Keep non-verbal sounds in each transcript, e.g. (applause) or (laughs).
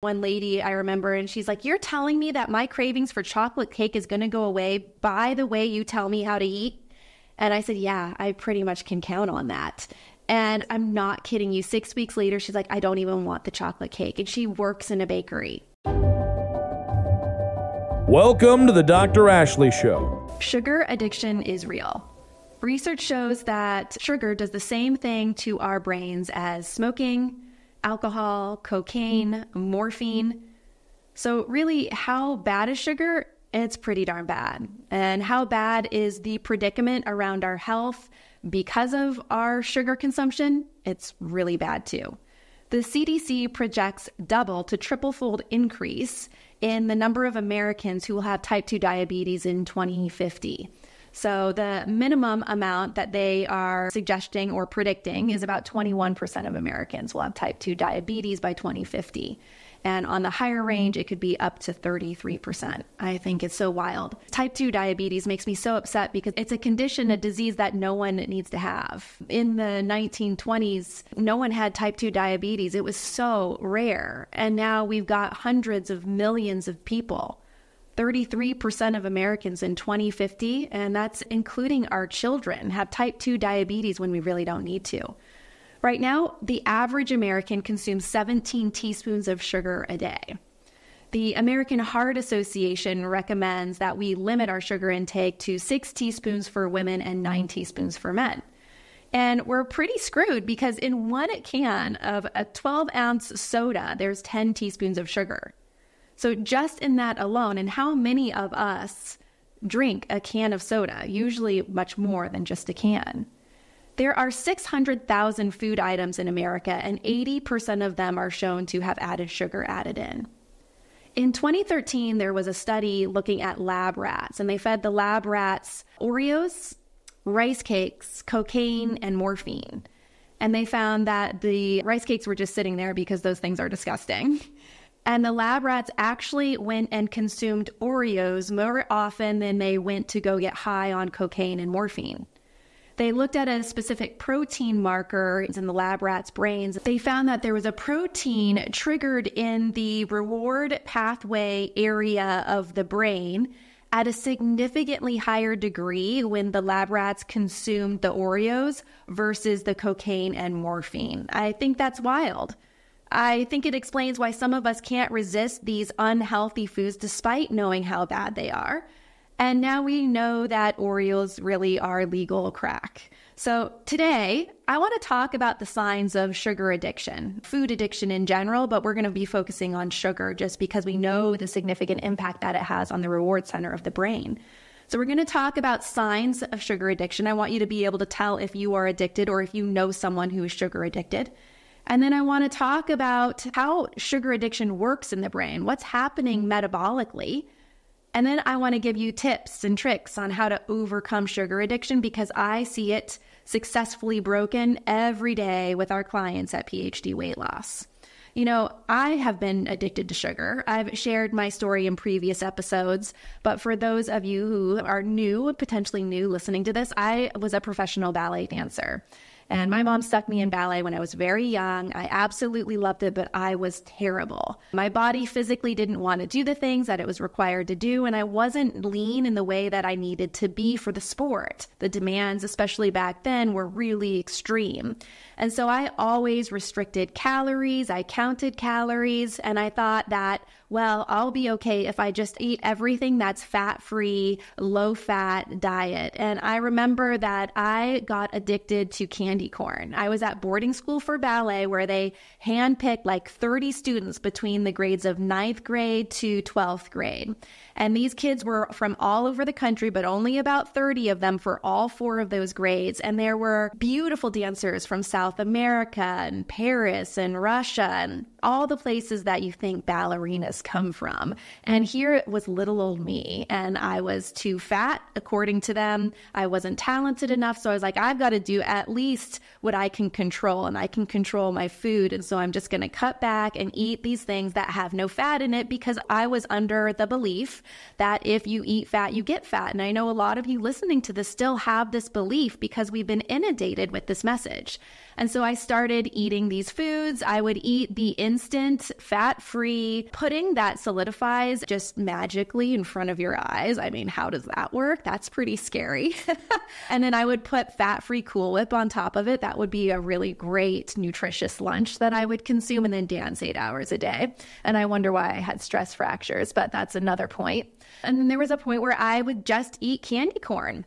One lady I remember, and she's like, You're telling me that my cravings for chocolate cake is going to go away by the way you tell me how to eat? And I said, Yeah, I pretty much can count on that. And I'm not kidding you. Six weeks later, she's like, I don't even want the chocolate cake. And she works in a bakery. Welcome to the Dr. Ashley Show. Sugar addiction is real. Research shows that sugar does the same thing to our brains as smoking, alcohol, cocaine, morphine. So, really, how bad is sugar? It's pretty darn bad. And how bad is the predicament around our health because of our sugar consumption? It's really bad too. The CDC projects double to triple fold increase in the number of Americans who will have type 2 diabetes in 2050. So the minimum amount that they are suggesting or predicting is about 21% of Americans will have type 2 diabetes by 2050. And on the higher range, it could be up to 33%. I think it's so wild. Type 2 diabetes makes me so upset because it's a condition, a disease that no one needs to have. In the 1920s, no one had type 2 diabetes. It was so rare. And now we've got hundreds of millions of people. 33% of Americans in 2050, and that's including our children, have type 2 diabetes when we really don't need to. Right now, the average American consumes 17 teaspoons of sugar a day. The American Heart Association recommends that we limit our sugar intake to six teaspoons for women and nine teaspoons for men. And we're pretty screwed because in one can of a 12 ounce soda, there's 10 teaspoons of sugar. So, just in that alone, and how many of us drink a can of soda? Usually much more than just a can. There are 600,000 food items in America, and 80% of them are shown to have added sugar added in. In 2013, there was a study looking at lab rats, and they fed the lab rats Oreos, rice cakes, cocaine, and morphine. And they found that the rice cakes were just sitting there because those things are disgusting. (laughs) And the lab rats actually went and consumed Oreos more often than they went to go get high on cocaine and morphine. They looked at a specific protein marker in the lab rats' brains. They found that there was a protein triggered in the reward pathway area of the brain at a significantly higher degree when the lab rats consumed the Oreos versus the cocaine and morphine. I think that's wild. I think it explains why some of us can't resist these unhealthy foods despite knowing how bad they are. And now we know that Oreos really are legal crack. So today, I want to talk about the signs of sugar addiction, food addiction in general, but we're going to be focusing on sugar just because we know the significant impact that it has on the reward center of the brain. So we're going to talk about signs of sugar addiction. I want you to be able to tell if you are addicted or if you know someone who is sugar addicted. And then I want to talk about how sugar addiction works in the brain, what's happening mm-hmm. metabolically and then I want to give you tips and tricks on how to overcome sugar addiction because I see it successfully broken every day with our clients at PhD Weight Loss. You know, I have been addicted to sugar. I've shared my story in previous episodes, but for those of you who are new, potentially new listening to this, I was a professional ballet dancer. And my mom stuck me in ballet when I was very young. I absolutely loved it, but I was terrible. My body physically didn't want to do the things that it was required to do, and I wasn't lean in the way that I needed to be for the sport. The demands, especially back then, were really extreme. And so I always restricted calories, I counted calories, and I thought that well, I'll be okay if I just eat everything that's fat free, low fat diet. And I remember that I got addicted to candy corn. I was at boarding school for ballet where they handpicked like 30 students between the grades of ninth grade to 12th grade. And these kids were from all over the country, but only about 30 of them for all four of those grades. And there were beautiful dancers from South America and Paris and Russia and all the places that you think ballerinas come from. And here it was little old me, and I was too fat, according to them. I wasn't talented enough. So I was like, I've got to do at least least what I can control and I can control my food. And so I'm just going to cut back and eat these things that have no fat in it because I was under the belief that if you eat fat, you get fat. And I know a lot of you listening to this still have this belief because we've been inundated with this message. And so I started eating these foods. I would eat the instant fat free pudding that solidifies just magically in front of your eyes. I mean, how does that work? That's pretty scary. (laughs) and then I would put fat free Cool Whip on top of it. That would be a really great, nutritious lunch that I would consume and then dance eight hours a day. And I wonder why I had stress fractures, but that's another point. And then there was a point where I would just eat candy corn.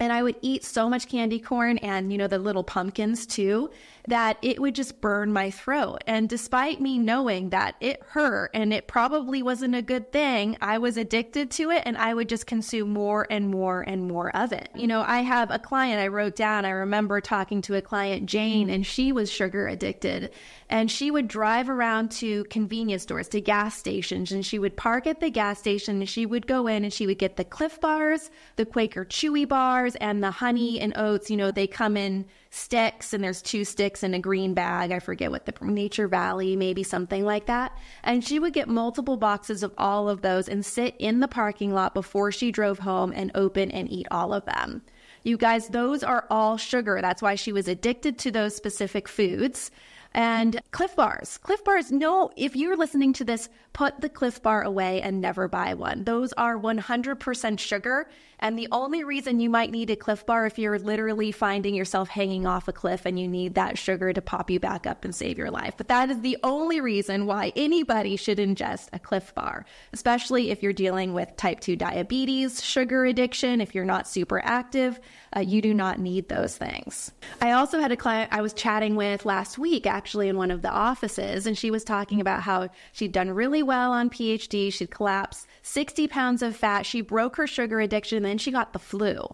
And I would eat so much candy corn and, you know, the little pumpkins too that it would just burn my throat. And despite me knowing that it hurt and it probably wasn't a good thing, I was addicted to it and I would just consume more and more and more of it. You know, I have a client I wrote down, I remember talking to a client, Jane, and she was sugar addicted. And she would drive around to convenience stores, to gas stations, and she would park at the gas station and she would go in and she would get the Clif bars, the Quaker Chewy bars, and the honey and oats. You know, they come in sticks and there's two sticks in a green bag. I forget what the Nature Valley, maybe something like that. And she would get multiple boxes of all of those and sit in the parking lot before she drove home and open and eat all of them. You guys, those are all sugar. That's why she was addicted to those specific foods. And Clif Bars. Clif Bars, no, if you're listening to this, put the Clif Bar away and never buy one. Those are 100% sugar. And the only reason you might need a Clif Bar if you're literally finding yourself hanging off a cliff and you need that sugar to pop you back up and save your life. But that is the only reason why anybody should ingest a Clif Bar, especially if you're dealing with type 2 diabetes, sugar addiction, if you're not super active. Uh, you do not need those things. I also had a client I was chatting with last week, actually, in one of the offices, and she was talking about how she'd done really well on PhD. She'd collapsed 60 pounds of fat. She broke her sugar addiction, and then she got the flu.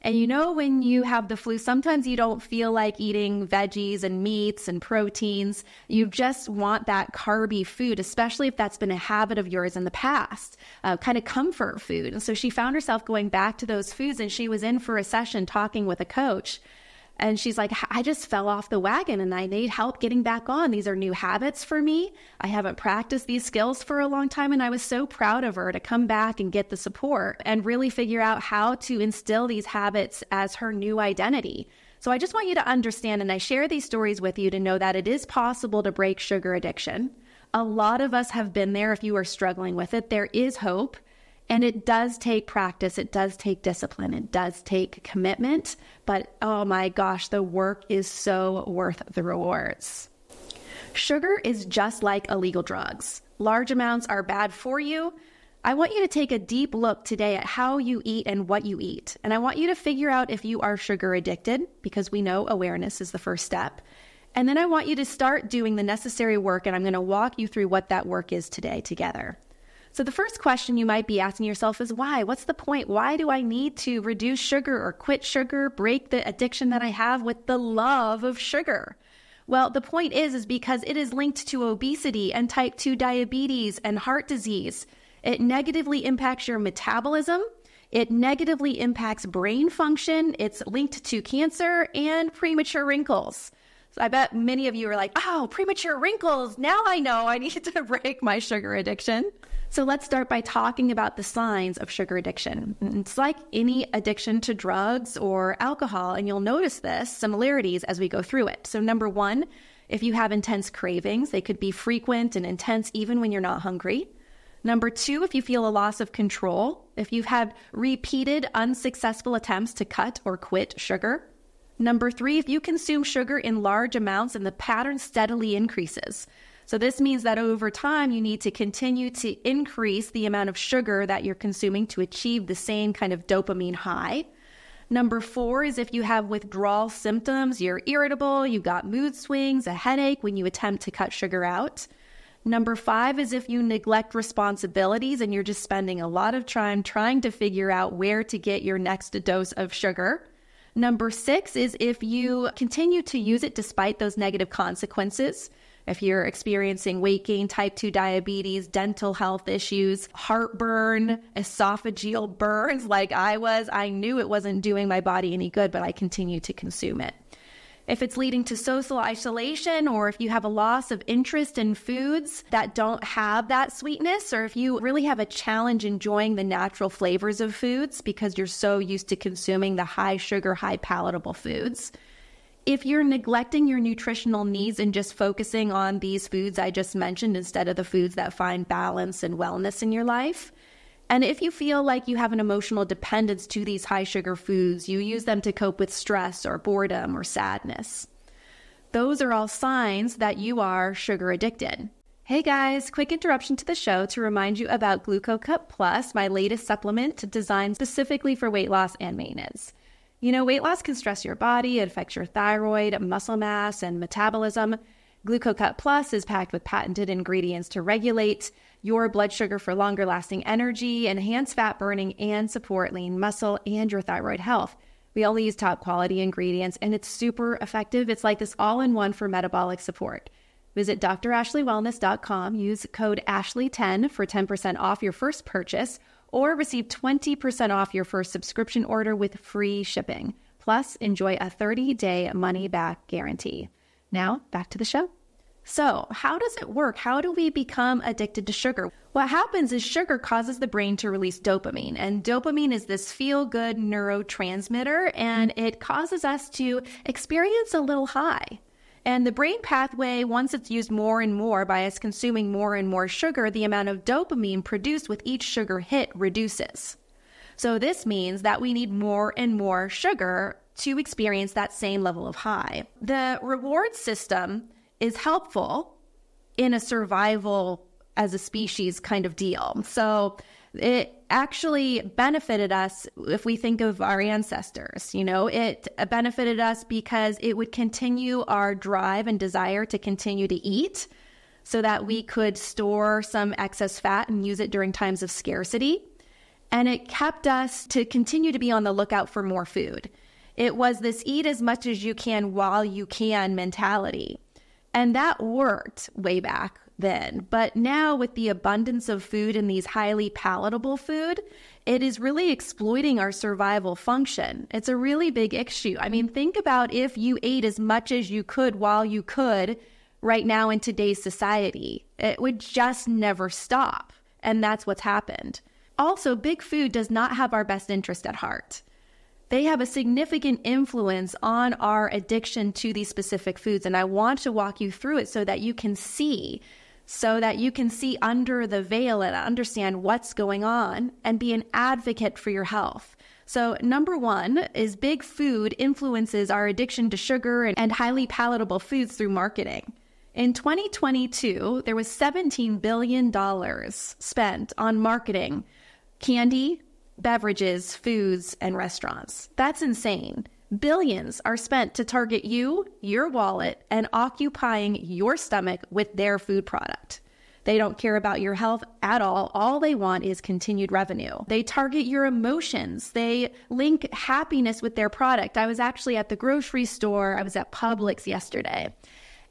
And you know, when you have the flu, sometimes you don't feel like eating veggies and meats and proteins. You just want that carby food, especially if that's been a habit of yours in the past, uh, kind of comfort food. And so she found herself going back to those foods and she was in for a session talking with a coach. And she's like, I just fell off the wagon and I need help getting back on. These are new habits for me. I haven't practiced these skills for a long time. And I was so proud of her to come back and get the support and really figure out how to instill these habits as her new identity. So I just want you to understand, and I share these stories with you to know that it is possible to break sugar addiction. A lot of us have been there if you are struggling with it. There is hope. And it does take practice, it does take discipline, it does take commitment, but oh my gosh, the work is so worth the rewards. Sugar is just like illegal drugs. Large amounts are bad for you. I want you to take a deep look today at how you eat and what you eat. And I want you to figure out if you are sugar addicted, because we know awareness is the first step. And then I want you to start doing the necessary work, and I'm going to walk you through what that work is today together. So, the first question you might be asking yourself is why? What's the point? Why do I need to reduce sugar or quit sugar, break the addiction that I have with the love of sugar? Well, the point is is because it is linked to obesity and type 2 diabetes and heart disease. It negatively impacts your metabolism. It negatively impacts brain function. It's linked to cancer and premature wrinkles. So I bet many of you are like, oh, premature wrinkles. Now I know I need to (laughs) break my sugar addiction. So let's start by talking about the signs of sugar addiction. Mm, it's like any addiction to drugs or alcohol, and you'll notice this similarities as we go through it. So, number one, if you have intense cravings, they could be frequent and intense even when you're not hungry. Number two, if you feel a loss of control, if you've had repeated unsuccessful attempts to cut or quit sugar. Number three, if you consume sugar in large amounts and the pattern steadily increases. So, this means that over time, you need to continue to increase the amount of sugar that you're consuming to achieve the same kind of dopamine high. Number four is if you have withdrawal symptoms, you're irritable, you've got mood swings, a headache when you attempt to cut sugar out. Number five is if you neglect responsibilities and you're just spending a lot of time trying to figure out where to get your next dose of sugar. Number six is if you continue to use it despite those negative consequences. If you're experiencing weight gain, type 2 diabetes, dental health issues, heartburn, esophageal burns like I was, I knew it wasn't doing my body any good, but I continued to consume it. If it's leading to social isolation, or if you have a loss of interest in foods that don't have that sweetness, or if you really have a challenge enjoying the natural flavors of foods because you're so used to consuming the high sugar, high palatable foods. If you're neglecting your nutritional needs and just focusing on these foods I just mentioned instead of the foods that find balance and wellness in your life, and if you feel like you have an emotional dependence to these high sugar foods, you use them to cope with stress or boredom or sadness. Those are all signs that you are sugar addicted. Hey guys, quick interruption to the show to remind you about GlucoCut Plus, my latest supplement designed specifically for weight loss and maintenance. You know, weight loss can stress your body, it affects your thyroid, muscle mass, and metabolism. GlucoCut Plus is packed with patented ingredients to regulate your blood sugar for longer lasting energy, enhance fat burning, and support lean muscle and your thyroid health. We only use top quality ingredients and it's super effective. It's like this all in one for metabolic support. Visit drashleywellness.com, use code Ashley10 for 10% off your first purchase, or receive 20% off your first subscription order with free shipping. Plus, enjoy a 30 day money back guarantee. Now, back to the show. So, how does it work? How do we become addicted to sugar? What happens is sugar causes the brain to release dopamine, and dopamine is this feel good neurotransmitter, and it causes us to experience a little high. And the brain pathway, once it's used more and more by us consuming more and more sugar, the amount of dopamine produced with each sugar hit reduces. So, this means that we need more and more sugar to experience that same level of high. The reward system is helpful in a survival as a species kind of deal. So it actually benefited us if we think of our ancestors. You know, it benefited us because it would continue our drive and desire to continue to eat so that we could store some excess fat and use it during times of scarcity. And it kept us to continue to be on the lookout for more food. It was this eat as much as you can while you can mentality. And that worked way back then. But now, with the abundance of food and these highly palatable food, it is really exploiting our survival function. It's a really big issue. I mean, think about if you ate as much as you could while you could right now in today's society, it would just never stop. And that's what's happened. Also, big food does not have our best interest at heart they have a significant influence on our addiction to these specific foods. And I want to walk you through it so that you can see, so that you can see under the veil and understand what's going on and be an advocate for your health. So, number one is big food influences our addiction to sugar and highly palatable foods through marketing. In 2022, there was $17 billion spent on marketing candy, beverages, foods, and restaurants. That's insane. Billions are spent to target you, your wallet, and occupying your stomach with their food product. They don't care about your health at all. All they want is continued revenue. They target your emotions. They link happiness with their product. I was actually at the grocery store, I was at Publix yesterday,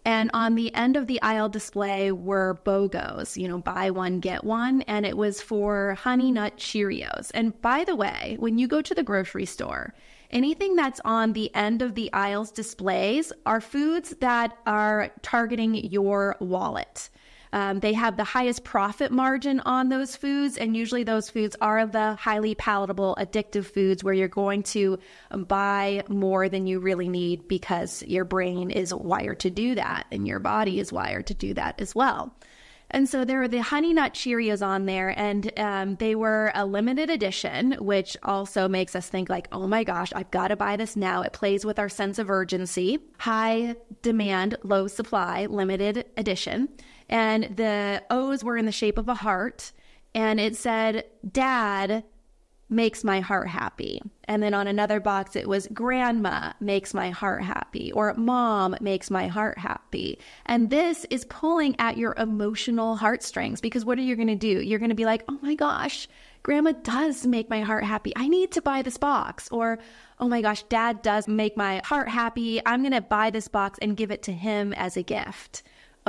and on the end of the aisle display were BOGOs, you know, buy one, get one. And it was for Honey Nut Cheerios. And by the way, when you go to the grocery store, anything that's on the end of the aisles displays are foods that are targeting your wallet. Um, they have the highest profit margin on those foods, and usually those foods are the highly palatable, addictive foods where you're going to buy more than you really need because your brain is wired to do that, and your body is wired to do that as well. And so there were the Honey Nut Cheerios on there, and um, they were a limited edition, which also makes us think like, oh my gosh, I've got to buy this now. It plays with our sense of urgency. High demand, low supply, limited edition and the O's were in the shape of a heart, and it said, Dad makes my heart happy. And then on another box, it was Grandma makes my heart happy, or Mom makes my heart happy. And this is pulling at your emotional heartstrings because what are you going to do? You're going to be like, oh my gosh, Grandma does make my heart happy. I need to buy this box. Or, oh my gosh, Dad does make my heart happy. I'm going to buy this box and give it to him as a gift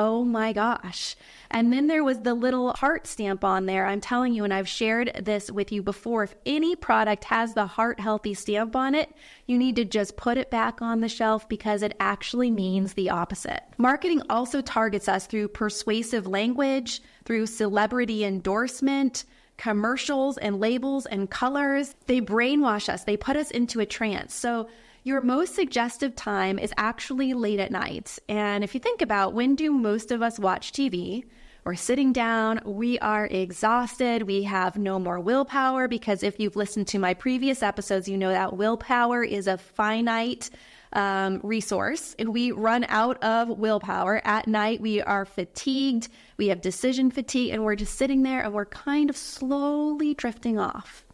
oh my gosh. And then there was the little heart stamp on there. I'm telling you, and I've shared this with you before. If any product has the heart healthy stamp on it, you need to just put it back on the shelf because it actually means the opposite. Marketing also targets us through persuasive language, through celebrity endorsement, commercials and labels and colors. They brainwash us, they put us into a trance. So, your most suggestive time is actually late at night. And if you think about when do most of us watch TV? We're sitting down, we are exhausted, we have no more willpower because if you've listened to my previous episodes, you know that willpower is a finite um, resource. We run out of willpower at night, we are fatigued, we have decision fatigue, and we're just sitting there and we're kind of slowly drifting off.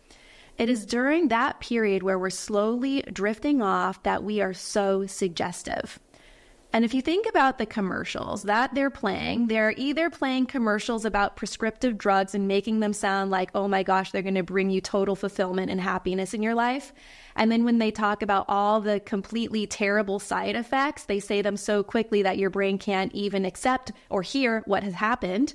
It is mm-hmm. during that period where we're slowly drifting off that we are so suggestive. And if you think about the commercials that they're playing, they're either playing commercials about prescriptive drugs and making them sound like, oh my gosh, they're going to bring you total fulfillment and happiness in your life. And then when they talk about all the completely terrible side effects, they say them so quickly that your brain can't even accept or hear what has happened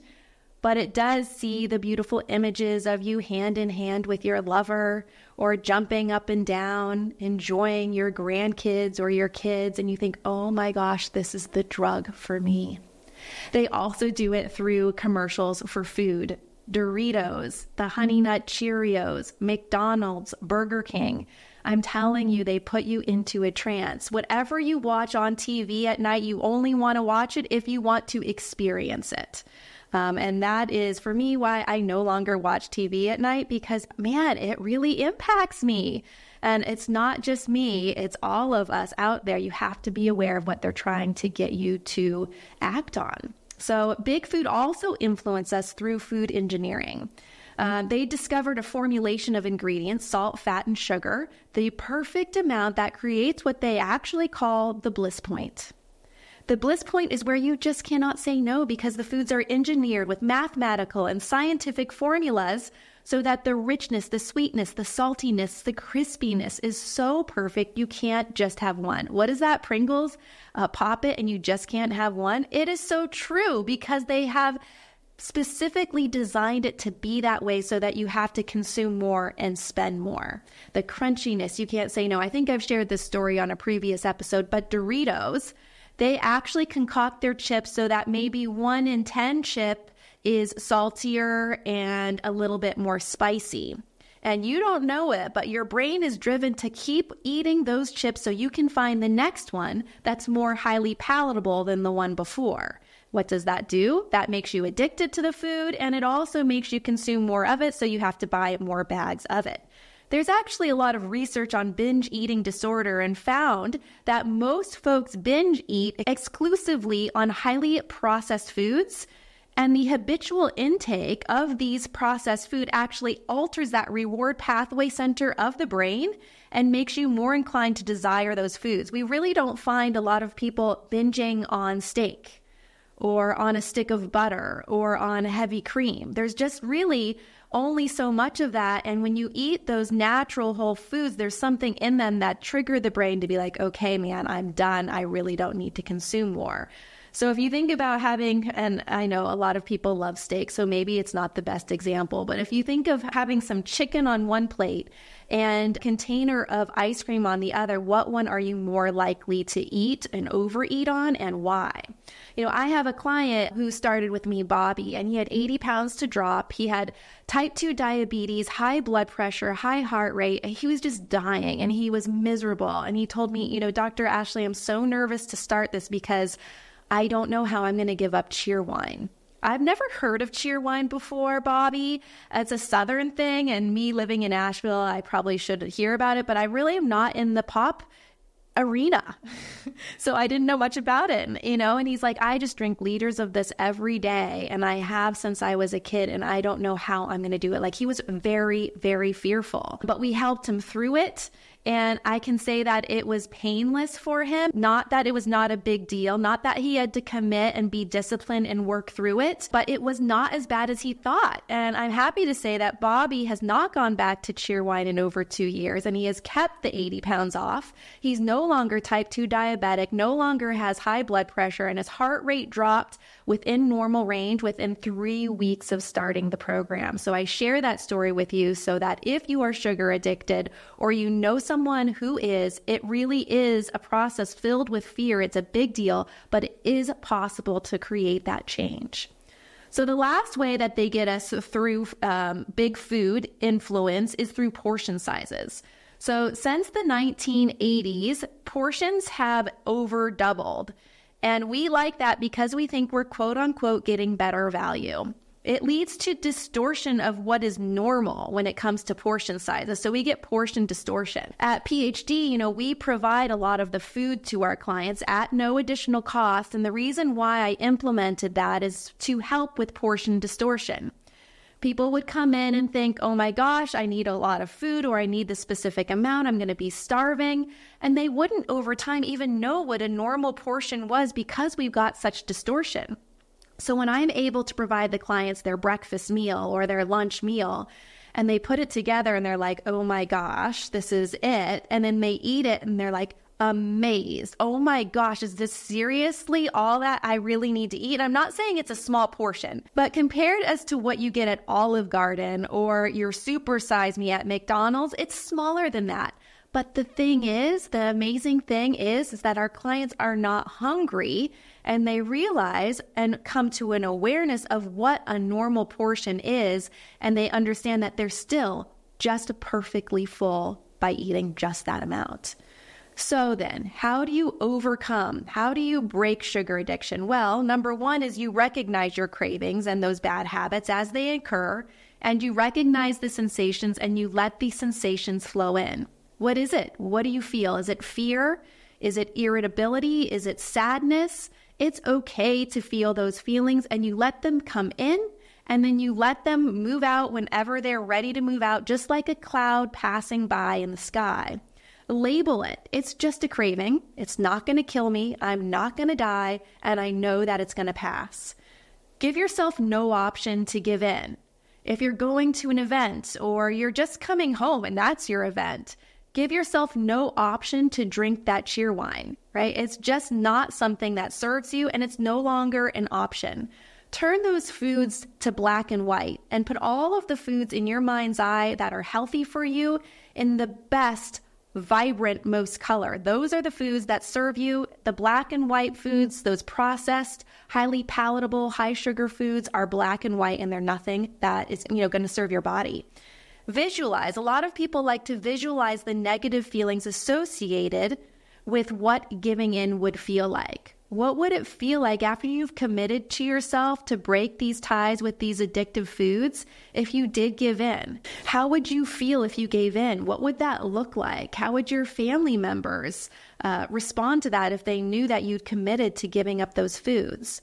but it does see the beautiful images of you hand in hand with your lover or jumping up and down, enjoying your grandkids or your kids, and you think, oh my gosh, this is the drug for me. They also do it through commercials for food. Doritos, the Honey Nut Cheerios, McDonald's, Burger King. I'm telling you, they put you into a trance. Whatever you watch on TV at night, you only want to watch it if you want to experience it. Um, and that is for me why I no longer watch TV at night because, man, it really impacts me. And it's not just me, it's all of us out there. You have to be aware of what they're trying to get you to act on. So, big food also influences us through food engineering. Uh, they discovered a formulation of ingredients, salt, fat, and sugar, the perfect amount that creates what they actually call the bliss point. The bliss point is where you just cannot say no because the foods are engineered with mathematical and scientific formulas so that the richness, the sweetness, the saltiness, the crispiness is so perfect you can't just have one. What is that, Pringles? Uh, pop it and you just can't have one? It is so true because they have specifically designed it to be that way so that you have to consume more and spend more. The crunchiness, you can't say no. I think I've shared this story on a previous episode, but Doritos they actually concoct their chips so that maybe one in 10 chip is saltier and a little bit more spicy. And you don't know it, but your brain is driven to keep eating those chips so you can find the next one that's more highly palatable than the one before. What does that do? That makes you addicted to the food and it also makes you consume more of it, so you have to buy more bags of it. There's actually a lot of research on binge eating disorder and found that most folks binge eat exclusively on highly processed foods. And the habitual intake of these processed food actually alters that reward pathway center of the brain and makes you more inclined to desire those foods. We really don't find a lot of people binging on steak or on a stick of butter or on heavy cream. There's just really only so much of that. And when you eat those natural whole foods, there's something in them that trigger the brain to be like, okay, man, I'm done. I really don't need to consume more. So if you think about having, and I know a lot of people love steak, so maybe it's not the best example, but if you think of having some chicken on one plate and container of ice cream on the other, what one are you more likely to eat and overeat on and why? You know, I have a client who started with me, Bobby, and he had 80 pounds to drop. He had type 2 diabetes, high blood pressure, high heart rate. He was just dying and he was miserable. And he told me, you know, Dr. Ashley, I'm so nervous to start this because I don't know how I'm going to give up Cheerwine. I've never heard of Cheerwine before, Bobby. It's a Southern thing, and me living in Asheville, I probably should hear about it, but I really am not in the pop arena. (laughs) so I didn't know much about it, you know? And he's like, I just drink liters of this every day, and I have since I was a kid, and I don't know how I'm going to do it. Like he was very, very fearful, but we helped him through it And I can say that it was painless for him. Not that it was not a big deal, not that he had to commit and be disciplined and work through it, but it was not as bad as he thought. And I'm happy to say that Bobby has not gone back to Cheerwine in over two years and he has kept the 80 pounds off. He's no longer type 2 diabetic, no longer has high blood pressure, and his heart rate dropped within normal range within three weeks of starting the program. So I share that story with you so that if you are sugar addicted or you know someone who is, it really is a process filled with fear. It's a big deal, but it is possible to create that change. So, the last way that they get us through um, big food influence is through portion sizes. So, since the 1980s, portions have over doubled. And we like that because we think we're quote unquote getting better value. It leads to distortion of what is normal when it comes to portion sizes. So we get portion distortion. At PhD, you know, we provide a lot of the food to our clients at no additional cost. And the reason why I implemented that is to help with portion distortion. People would come in and think, oh my gosh, I need a lot of food or I need the specific amount. I'm going to be starving. And they wouldn't over time even know what a normal portion was because we've got such distortion. So when I'm able to provide the clients their breakfast meal or their lunch meal, and they put it together and they're like, oh my gosh, this is it. And then they eat it and they're like, amazed. Oh my gosh, is this seriously all that I really need to eat? I'm not saying it's a small portion, but compared as to what you get at Olive Garden or your super size me at McDonald's, it's smaller than that. But the thing is, the amazing thing is, is that our clients are not hungry and they realize and come to an awareness of what a normal portion is. And they understand that they're still just perfectly full by eating just that amount. So then, how do you overcome? How do you break sugar addiction? Well, number one is you recognize your cravings and those bad habits as they occur, and you recognize the sensations and you let these sensations flow in. What is it? What do you feel? Is it fear? Is it irritability? Is it sadness? It's okay to feel those feelings and you let them come in and then you let them move out whenever they're ready to move out, just like a cloud passing by in the sky. Label it. It's just a craving. It's not going to kill me. I'm not going to die. And I know that it's going to pass. Give yourself no option to give in. If you're going to an event or you're just coming home and that's your event, give yourself no option to drink that Cheerwine, right? It's just not something that serves you and it's no longer an option. Turn those foods to black and white and put all of the foods in your mind's eye that are healthy for you in the best, vibrant, most color. Those are the foods that serve you. The black and white foods, those processed, highly palatable, high sugar foods are black and white and they're nothing that is, you know, going to serve your body. Visualize. A lot of people like to visualize the negative feelings associated with what giving in would feel like. What would it feel like after you've committed to yourself to break these ties with these addictive foods if you did give in? How would you feel if you gave in? What would that look like? How would your family members uh, respond to that if they knew that you'd committed to giving up those foods?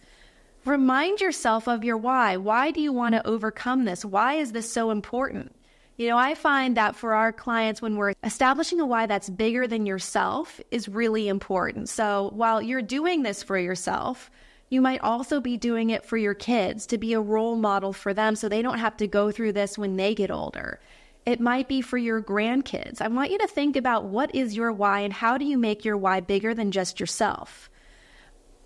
Remind yourself of your why. Why do you want to overcome this? Why is this so important? You know, I find that for our clients, when we're establishing a why that's bigger than yourself, is really important. So while you're doing this for yourself, you might also be doing it for your kids to be a role model for them so they don't have to go through this when they get older. It might be for your grandkids. I want you to think about what is your why and how do you make your why bigger than just yourself.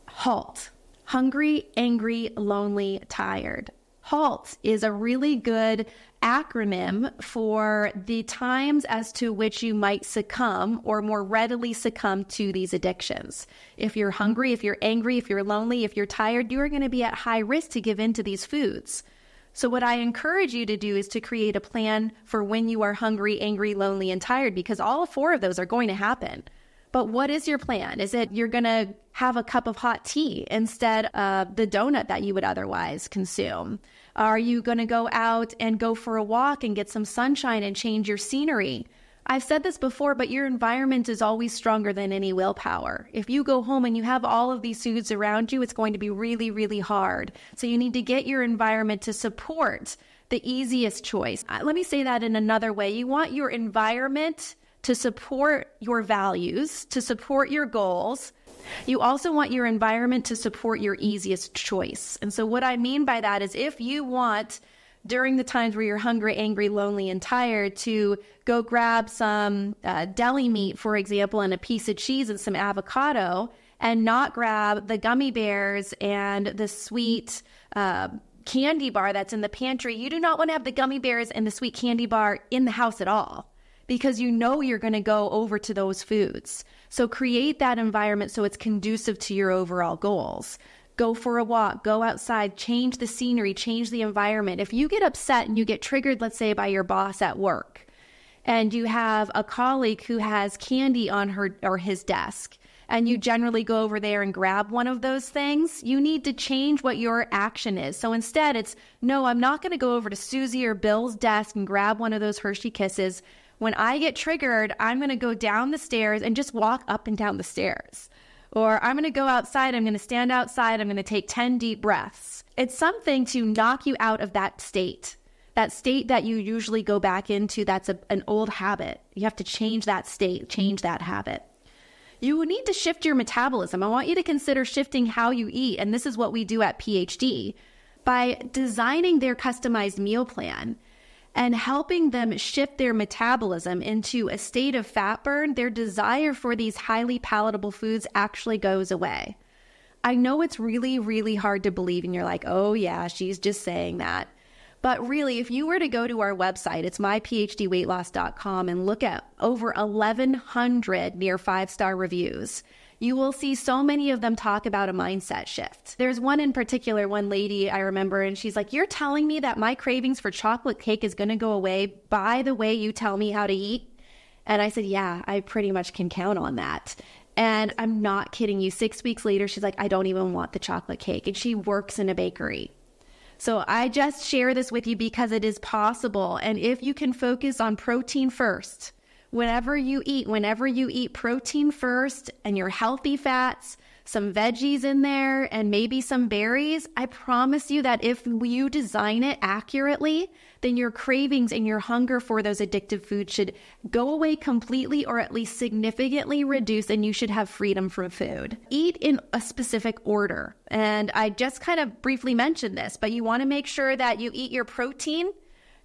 HALT. Hungry, angry, lonely, tired. HALT is a really good acronym for the times as to which you might succumb or more readily succumb to these addictions. If you're hungry, if you're angry, if you're lonely, if you're tired, you are going to be at high risk to give in to these foods. So, what I encourage you to do is to create a plan for when you are hungry, angry, lonely, and tired, because all four of those are going to happen. But what is your plan? Is it you're going to have a cup of hot tea instead of the donut that you would otherwise consume? Are you going to go out and go for a walk and get some sunshine and change your scenery? I've said this before, but your environment is always stronger than any willpower. If you go home and you have all of these foods around you, it's going to be really, really hard. So you need to get your environment to support the easiest choice. Uh, let me say that in another way. You want your environment to support your values, to support your goals. You also want your environment to support your easiest choice. And so, what I mean by that is if you want during the times where you're hungry, angry, lonely, and tired to go grab some uh, deli meat, for example, and a piece of cheese and some avocado, and not grab the gummy bears and the sweet uh, candy bar that's in the pantry. You do not want to have the gummy bears and the sweet candy bar in the house at all because you know you're going to go over to those foods. So create that environment so it's conducive to your overall goals go for a walk, go outside, change the scenery, change the environment. If you get upset and you get triggered, let's say by your boss at work, and you have a colleague who has candy on her or his desk, and you generally go over there and grab one of those things, you need to change what your action is. So instead, it's no, I'm not going to go over to Susie or Bill's desk and grab one of those Hershey kisses. When I get triggered, I'm going to go down the stairs and just walk up and down the stairs. Or I'm going to go outside, I'm going to stand outside, I'm going to take 10 deep breaths. It's something to knock you out of that state, that state that you usually go back into. That's a, an old habit. You have to change that state, change that habit. You need to shift your metabolism. I want you to consider shifting how you eat. And this is what we do at PhD by designing their customized meal plan and helping them shift their metabolism into a state of fat burn, their desire for these highly palatable foods actually goes away. I know it's really, really hard to believe, and you're like, oh, yeah, she's just saying that. But really, if you were to go to our website, it's myphdweightloss.com, and look at over 1,100 near five star reviews, you will see so many of them talk about a mindset shift. There's one in particular, one lady I remember, and she's like, You're telling me that my cravings for chocolate cake is going to go away by the way you tell me how to eat? And I said, Yeah, I pretty much can count on that. And I'm not kidding you. Six weeks later, she's like, I don't even want the chocolate cake. And she works in a bakery. So I just share this with you because it is possible. And if you can focus on protein first, whenever you eat, whenever you eat protein first and your healthy fats, some veggies in there, and maybe some berries, I promise you that if you design it accurately, then your cravings and your hunger for those addictive foods should go away completely or at least significantly reduce, and you should have freedom from food. Eat in a specific order. And I just kind of briefly mentioned this, but you want to make sure that you eat your protein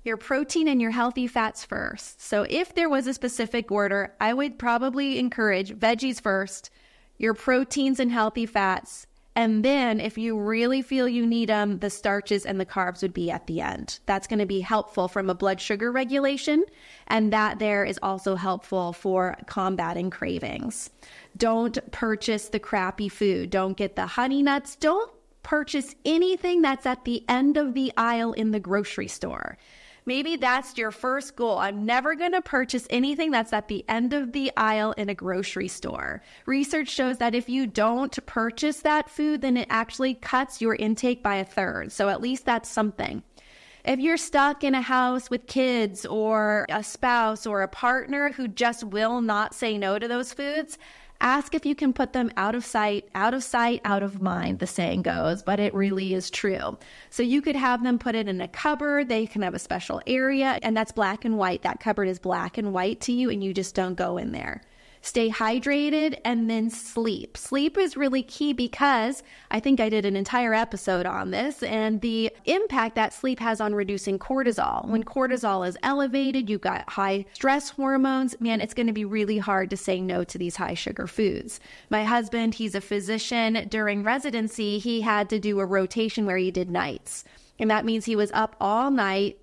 your protein and your healthy fats first. So if there was a specific order, I would probably encourage veggies first, your proteins and healthy fats, and then if you really feel you need them, the starches and the carbs would be at the end. That's going to be helpful from a blood sugar regulation, and that there is also helpful for combating cravings. Don't purchase the crappy food. Don't get the honey nuts. Don't purchase anything that's at the end of the aisle in the grocery store. Maybe that's your first goal. I'm never going to purchase anything that's at the end of the aisle in a grocery store. Research shows that if you don't purchase that food, then it actually cuts your intake by a third. So at least that's something. If you're stuck in a house with kids or a spouse or a partner who just will not say no to those foods, Ask if you can put them out of sight, out of sight, out of mind, the saying goes, but it really is true. So you could have them put it in a cupboard. They can have a special area, and that's black and white. That cupboard is black and white to you, and you just don't go in there stay hydrated, and then sleep. Sleep is really key because I think I did an entire episode on this and the impact that sleep has on reducing cortisol. When cortisol is elevated, you've got high stress hormones, man, it's going to be really hard to say no to these high sugar foods. My husband, he's a physician. During residency, he had to do a rotation where he did nights. And that means he was up all night,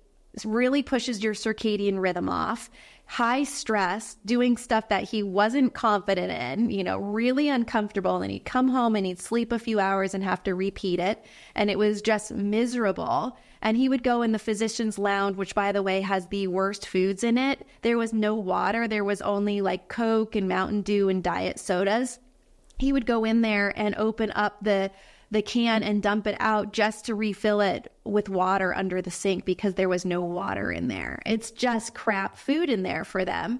really pushes your circadian rhythm off high stress, doing stuff that he wasn't confident in, you know, really uncomfortable. And he'd come home and he'd sleep a few hours and have to repeat it. And it was just miserable. And he would go in the physician's lounge, which, by the way, has the worst foods in it. There was no water, there was only like Coke and Mountain Dew and diet sodas. He would go in there and open up the the can and dump it out just to refill it with water under the sink because there was no water in there. It's just crap food in there for them.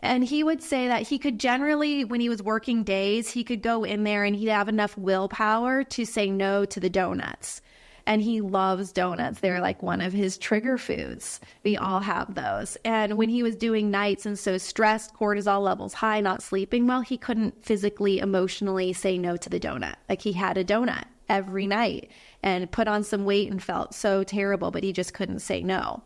And he would say that he could generally, when he was working days, he could go in there and he'd have enough willpower to say no to the donuts. And he loves donuts. They're like one of his trigger foods. We all have those. And when he was doing nights and so stressed, cortisol levels high, not sleeping well, he couldn't physically, emotionally say no to the donut. Like he had a donut every night and put on some weight and felt so terrible, but he just couldn't say no.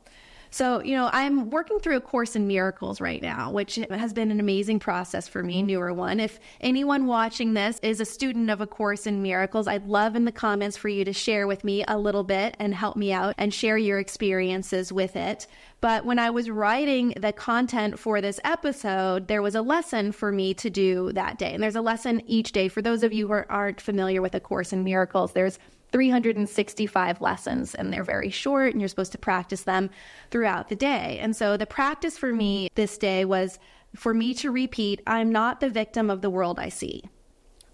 So, you know, I'm working through a course in miracles right now, which has been an amazing process for me, mm-hmm. newer one. If anyone watching this is a student of a course in miracles, I'd love in the comments for you to share with me a little bit and help me out and share your experiences with it. But when I was writing the content for this episode, there was a lesson for me to do that day. And there's a lesson each day. For those of you who aren't familiar with A Course in Miracles, there's 365 lessons and they're very short and you're supposed to practice them throughout the day. And so the practice for me this day was for me to repeat, I'm not the victim of the world I see.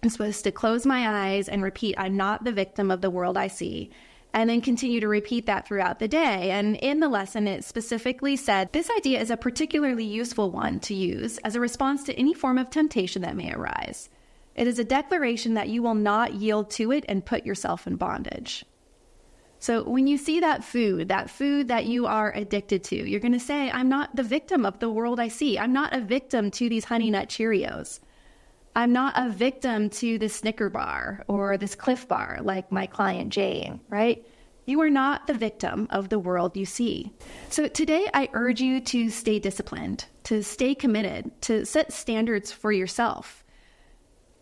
I'm supposed to close my eyes and repeat, I'm not the victim of the world I see. And then continue to repeat that throughout the day. And in the lesson, it specifically said this idea is a particularly useful one to use as a response to any form of temptation that may arise. It is a declaration that you will not yield to it and put yourself in bondage. So when you see that food, that food that you are addicted to, you're going to say, I'm not the victim of the world I see. I'm not a victim to these Honey Nut Cheerios. I'm not a victim to this Snicker bar or this Clif Bar like my client Jane, right? You are not the victim of the world you see. So today I urge you to stay disciplined, to stay committed, to set standards for yourself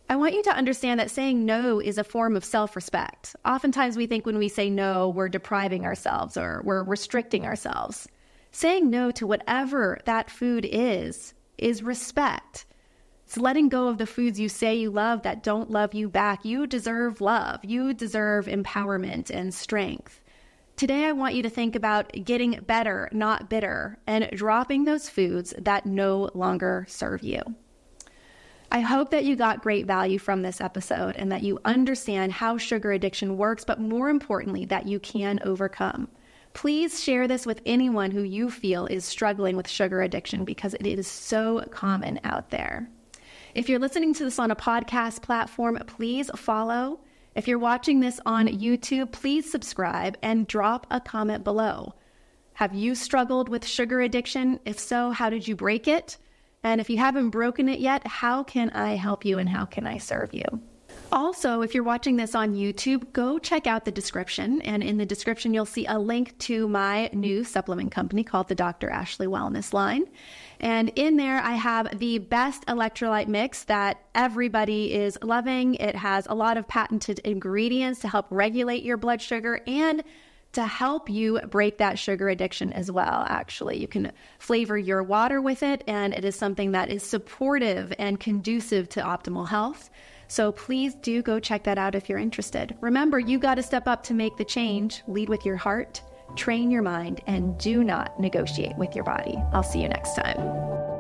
I want you to understand that saying no is a form of self respect. Oftentimes, we think when we say no, we're depriving ourselves or we're restricting ourselves. Saying no to whatever that food is, is respect. It's letting go of the foods you say you love that don't love you back. You deserve love, you deserve empowerment and strength. Today, I want you to think about getting better, not bitter, and dropping those foods that no longer serve you. I hope that you got great value from this episode and that you understand how sugar addiction works, but more importantly, that you can overcome. Please share this with anyone who you feel is struggling with sugar addiction because it is so common out there. If you're listening to this on a podcast platform, please follow. If you're watching this on YouTube, please subscribe and drop a comment below. Have you struggled with sugar addiction? If so, how did you break it? And if you haven't broken it yet, how can I help you and how can I serve you? Also, if you're watching this on YouTube, go check out the description. And in the description, you'll see a link to my new supplement company called the Dr. Ashley Wellness Line. And in there, I have the best electrolyte mix that everybody is loving. It has a lot of patented ingredients to help regulate your blood sugar and to help you break that sugar addiction as well. Actually, you can flavor your water with it, and it is something that is supportive and conducive to optimal health. So please do go check that out if you're interested. Remember, you got to step up to make the change. Lead with your heart, train your mind, and do not negotiate with your body. I'll see you next time.